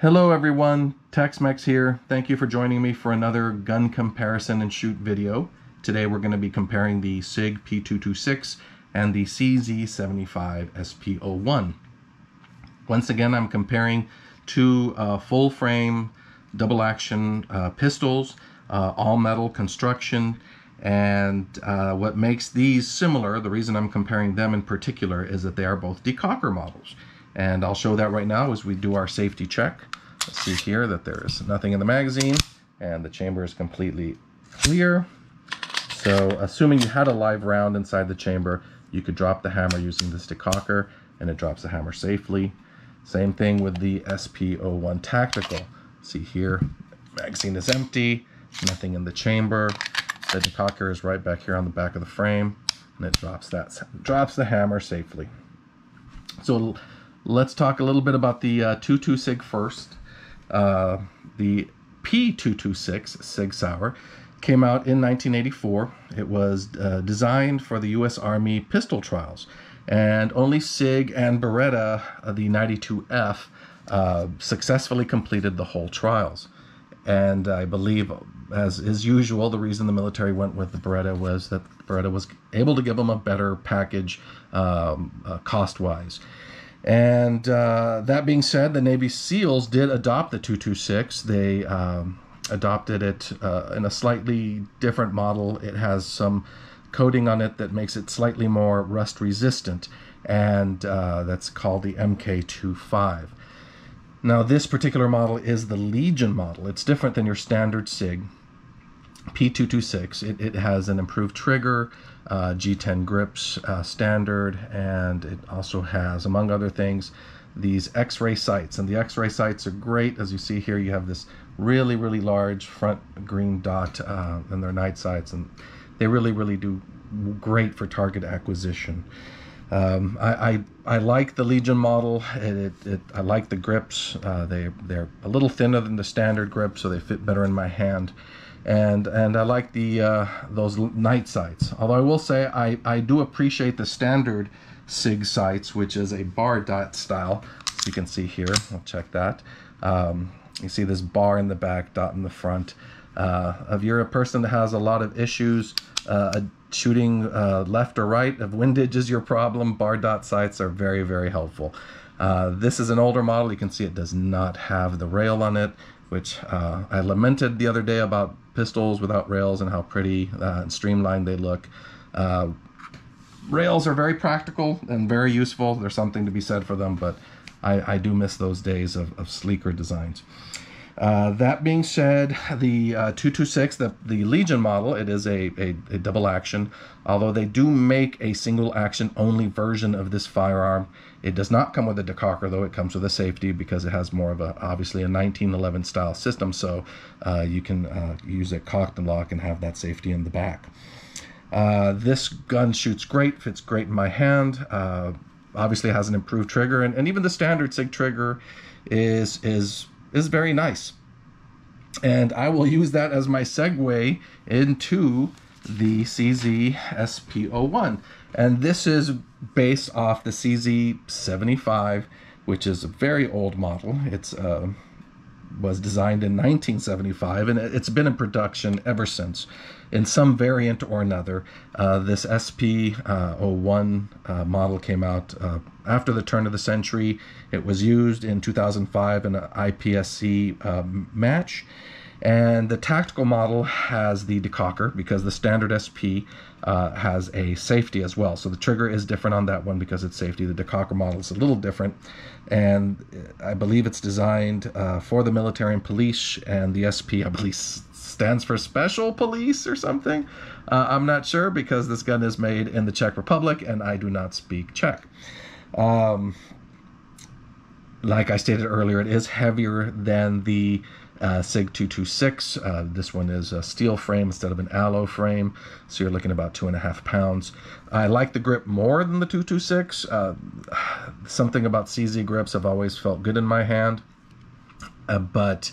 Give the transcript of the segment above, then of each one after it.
Hello everyone, Tex-Mex here. Thank you for joining me for another gun comparison and shoot video. Today we're going to be comparing the SIG P226 and the CZ75 SP01. Once again, I'm comparing two uh, full frame double action uh, pistols, uh, all metal construction, and uh, what makes these similar, the reason I'm comparing them in particular, is that they are both decocker models. And I'll show that right now as we do our safety check. See here that there is nothing in the magazine and the chamber is completely clear. So assuming you had a live round inside the chamber, you could drop the hammer using this decocker and it drops the hammer safely. Same thing with the SP01 Tactical. See here, magazine is empty, nothing in the chamber. The decocker is right back here on the back of the frame and it drops that drops the hammer safely. So let's talk a little bit about the uh, 22 SIG first. Uh, the P226 Sig Sauer came out in 1984. It was uh, designed for the U.S. Army pistol trials, and only SIG and Beretta, uh, the 92F, uh, successfully completed the whole trials. And I believe, as is usual, the reason the military went with the Beretta was that Beretta was able to give them a better package um, uh, cost-wise. And uh, that being said, the Navy SEALs did adopt the 226. They um, adopted it uh, in a slightly different model. It has some coating on it that makes it slightly more rust resistant, and uh, that's called the MK25. Now, this particular model is the Legion model. It's different than your standard SIG. P226. It, it has an improved trigger, uh, G10 grips uh, standard, and it also has, among other things, these x-ray sights. And the x-ray sights are great. As you see here, you have this really, really large front green dot uh, and they're night sights, and they really, really do great for target acquisition. Um, I, I, I like the Legion model. It, it, it I like the grips. Uh, they they're a little thinner than the standard grip, so they fit better in my hand and and I like the uh, those night sights. Although I will say I I do appreciate the standard SIG sights, which is a bar dot style. As you can see here, I'll check that. Um, you see this bar in the back, dot in the front. Uh, if you're a person that has a lot of issues uh, shooting uh, left or right, if windage is your problem, bar dot sights are very very helpful. Uh, this is an older model. You can see it does not have the rail on it which uh, I lamented the other day about pistols without rails and how pretty uh, and streamlined they look. Uh, rails are very practical and very useful. There's something to be said for them, but I, I do miss those days of, of sleeker designs. Uh, that being said, the uh, 226, the, the Legion model, it is a, a, a, double action. Although they do make a single action only version of this firearm. It does not come with a decocker, though it comes with a safety because it has more of a, obviously a 1911 style system. So uh, you can uh, use it cocked and lock and have that safety in the back. Uh, this gun shoots great, fits great in my hand. Uh, obviously has an improved trigger and, and even the standard SIG trigger is is is very nice. And I will use that as my segue into the CZ SP01. And this is based off the CZ75, which is a very old model. It's uh, was designed in 1975 and it's been in production ever since in some variant or another. Uh, this SP01 uh, uh, model came out uh, after the turn of the century. It was used in 2005 in an IPSC uh, match. And the tactical model has the decocker because the standard SP uh, has a safety as well. So the trigger is different on that one because it's safety. The decocker model is a little different. And I believe it's designed uh, for the military and police. And the SP, I believe, stands for special police or something. Uh, I'm not sure because this gun is made in the Czech Republic and I do not speak Czech. Um, like I stated earlier, it is heavier than the uh, SIG 226. Uh, this one is a steel frame instead of an alloy frame, so you're looking about two and a half pounds. I like the grip more than the 226. Uh, something about CZ grips have always felt good in my hand, uh, but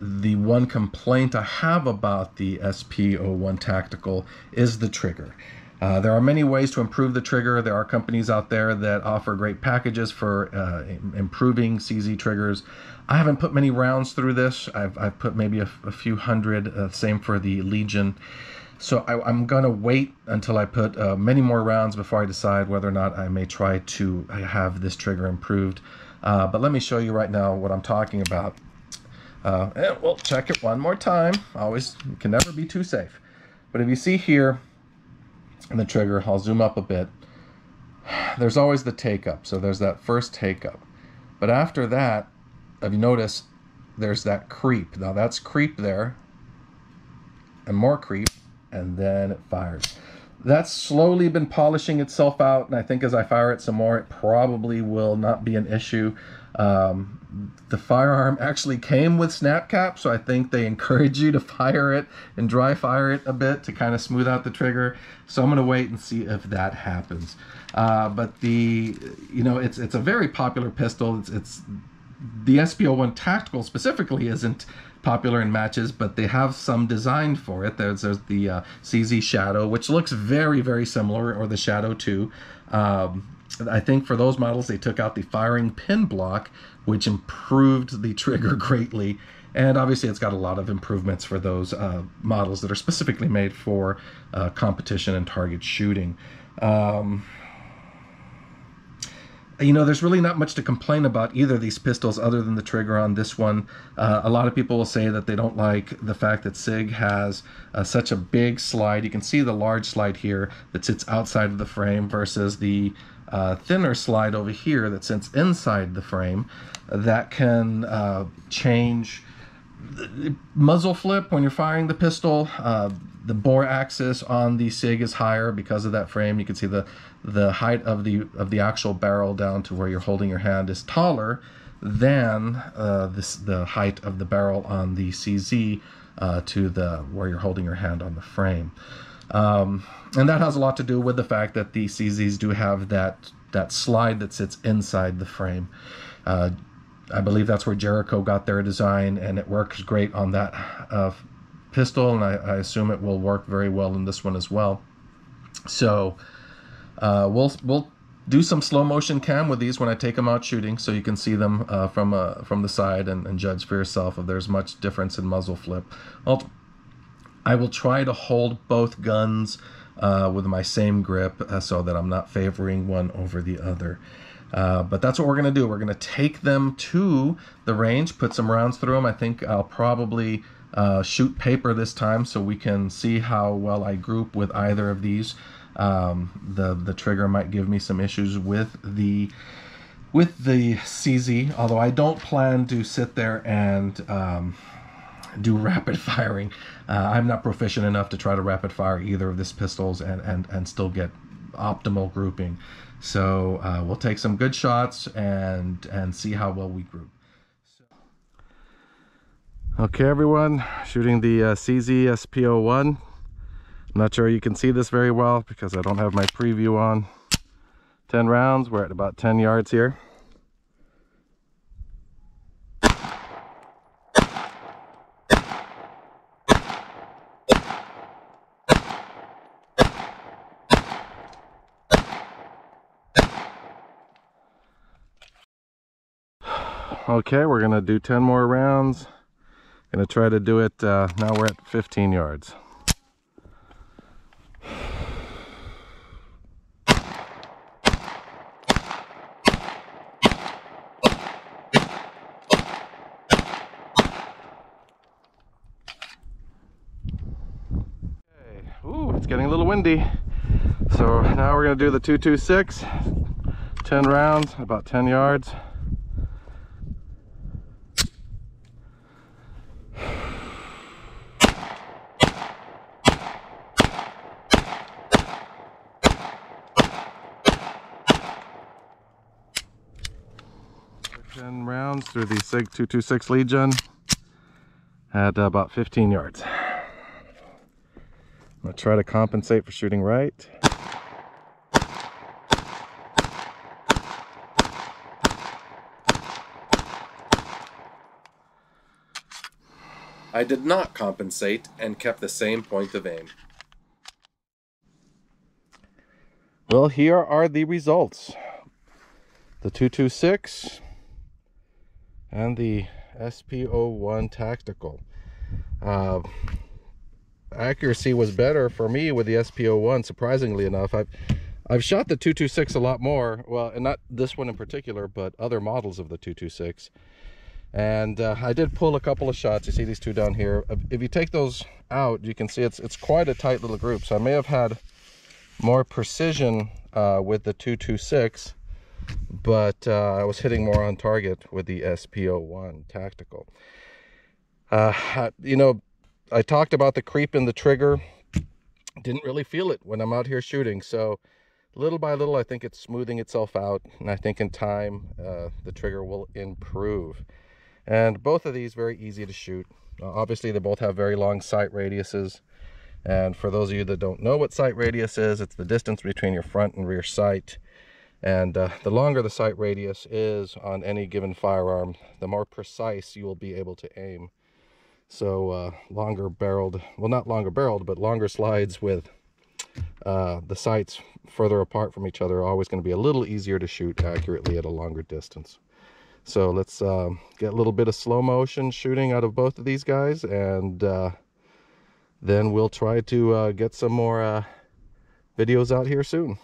the one complaint I have about the SP01 Tactical is the trigger. Uh, there are many ways to improve the trigger. There are companies out there that offer great packages for uh, improving CZ triggers. I haven't put many rounds through this. I've, I've put maybe a, a few hundred, uh, same for the Legion. So I, am going to wait until I put uh, many more rounds before I decide whether or not I may try to have this trigger improved. Uh, but let me show you right now what I'm talking about. And we'll check it one more time. Always can never be too safe. But if you see here, the trigger, I'll zoom up a bit. There's always the take up. So there's that first take up. But after that, if you notice, there's that creep. Now that's creep there. And more creep. And then it fires. That's slowly been polishing itself out. And I think as I fire it some more, it probably will not be an issue. Um, the firearm actually came with snap cap, so I think they encourage you to fire it and dry fire it a bit to kind of smooth out the trigger. So I'm going to wait and see if that happens. Uh, but the, you know, it's it's a very popular pistol. It's, it's the SP01 Tactical specifically isn't popular in matches, but they have some design for it. There's, there's the uh, CZ Shadow, which looks very, very similar, or the Shadow 2. Um, I think for those models, they took out the firing pin block, which improved the trigger greatly. And obviously, it's got a lot of improvements for those uh, models that are specifically made for uh, competition and target shooting. Um, you know, there's really not much to complain about either of these pistols other than the trigger on this one. Uh, a lot of people will say that they don't like the fact that SIG has uh, such a big slide. You can see the large slide here that sits outside of the frame versus the uh, thinner slide over here that sits inside the frame that can uh, change muzzle flip when you're firing the pistol. Uh, the bore axis on the SIG is higher because of that frame. You can see the the height of the of the actual barrel down to where you're holding your hand is taller than uh, this the height of the barrel on the CZ uh, to the where you're holding your hand on the frame. Um, and that has a lot to do with the fact that the CZs do have that that slide that sits inside the frame. Uh, I believe that's where Jericho got their design, and it works great on that uh, pistol, and I, I, assume it will work very well in this one as well. So uh, we'll we'll do some slow motion cam with these when I take them out shooting, so you can see them uh, from uh, from the side and, and, judge for yourself if there's much difference in muzzle flip. I'll, I will try to hold both guns uh, with my same grip uh, so that I'm not favoring one over the other. Uh, but that's what we're going to do. We're going to take them to the range, put some rounds through them. I think I'll probably uh, shoot paper this time so we can see how well I group with either of these. Um, the the trigger might give me some issues with the with the CZ, although I don't plan to sit there and um, do rapid firing. Uh, I'm not proficient enough to try to rapid fire either of these pistols and, and, and still get optimal grouping. So uh, we'll take some good shots and and see how well we group. Okay, everyone, shooting the uh, CZ SP01. Not sure you can see this very well because I don't have my preview on. 10 rounds, we're at about 10 yards here. Okay, we're gonna do 10 more rounds. Gonna try to do it, uh, now we're at 15 yards. Ooh, it's getting a little windy. So now we're gonna do the 226, 10 rounds, about 10 yards. rounds through the SIG 226 Legion at about 15 yards. I'm gonna try to compensate for shooting right. I did not compensate and kept the same point of aim. Well, here are the results. The 226 and the SP01 Tactical. Uh, accuracy was better for me with the SP01, surprisingly enough. I've, I've shot the 226 a lot more, well, and not this one in particular, but other models of the 226. And uh, I did pull a couple of shots. You see these two down here. If you take those out, you can see it's, it's quite a tight little group. So I may have had more precision uh, with the 226, but uh, I was hitting more on target with the SP01 Tactical. Uh, you know, I talked about the creep in the trigger. Didn't really feel it when I'm out here shooting. So little by little, I think it's smoothing itself out. And I think in time, uh, the trigger will improve. And both of these very easy to shoot. Uh, obviously, they both have very long sight radiuses. And for those of you that don't know what sight radius is, it's the distance between your front and rear sight. And uh, the longer the sight radius is on any given firearm, the more precise you will be able to aim. So uh, longer barreled, well not longer barreled, but longer slides with uh, the sights further apart from each other are always going to be a little easier to shoot accurately at a longer distance. So let's uh, get a little bit of slow motion shooting out of both of these guys and uh, then we'll try to uh, get some more uh, videos out here soon.